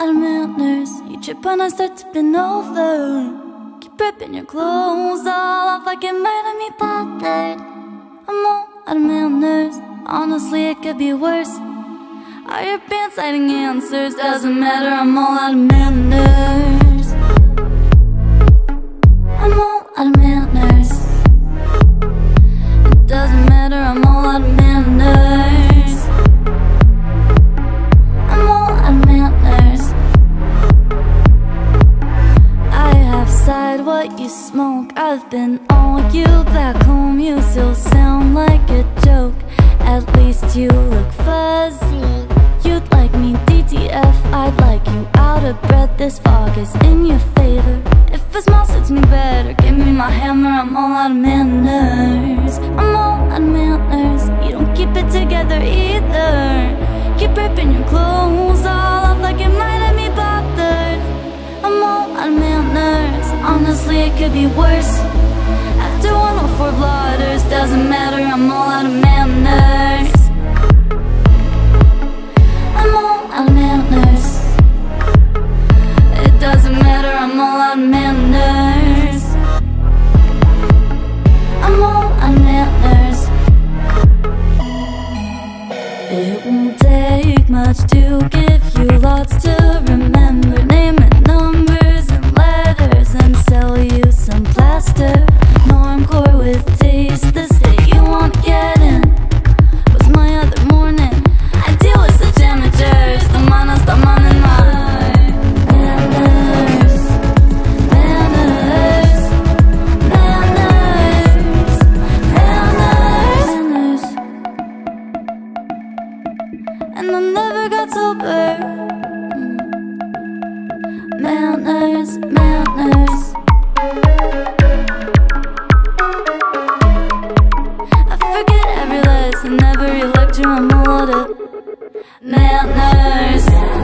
of manners. You trip when I start tipping over. Keep ripping your clothes all off like it might have me bothered. I'm all out of manners. Honestly, it could be worse. Are your pants hiding answers? Doesn't matter, I'm all out of manners. I'm all out of manners. It doesn't matter, I'm all out of manners. What you smoke. I've been all you back home. You still sound like a joke. At least you look fuzzy. You'd like me DTF. I'd like you out of breath. This fog is in your favor. If a small suits me better, give me my hammer. I'm all out of manners. I'm all out of manners. You don't keep it together either. Honestly, it could be worse. After 104 blotters, doesn't matter. I'm all out of manners. I'm all out of manners. It doesn't matter. I'm all out of manners. I'm all out of manners. It won't take much to give you lots to remember. Name numbers and I never got sober. Manners, manners. I forget every lesson, every lecture I'm a ordered. Manners.